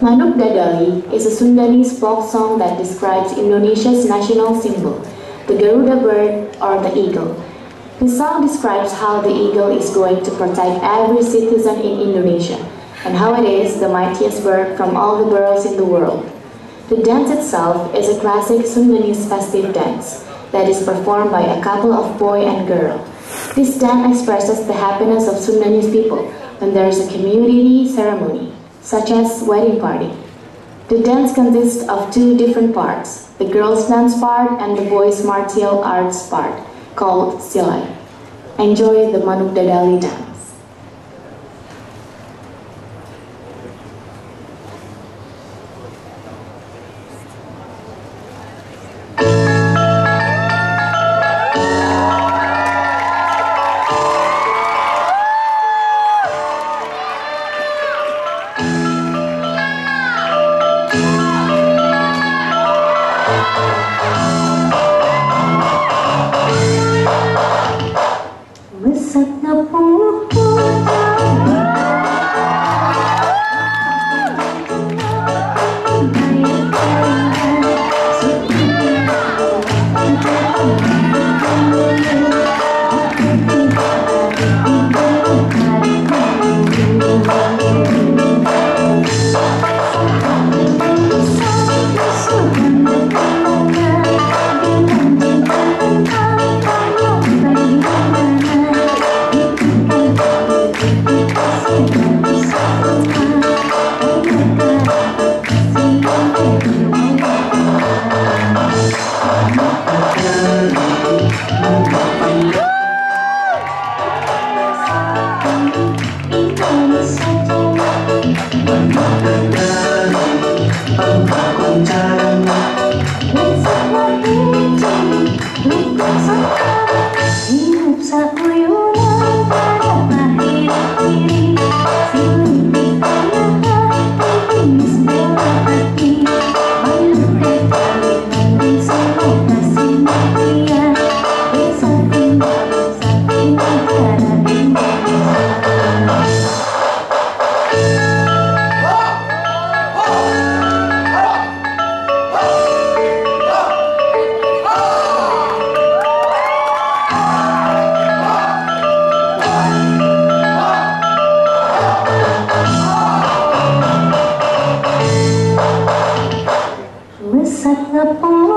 Manuk Dadali is a Sundanese folk song that describes Indonesia's national symbol, the Garuda bird or the eagle. The song describes how the eagle is going to protect every citizen in Indonesia and how it is the mightiest bird from all the birds in the world. The dance itself is a classic Sundanese festive dance that is performed by a couple of boy and girl. This dance expresses the happiness of Sundanese people when there is a community ceremony such as wedding party. The dance consists of two different parts, the girls' dance part and the boys' martial arts part, called Silat. Enjoy the Manuk Dadali dance. Listen up, boy. Rasa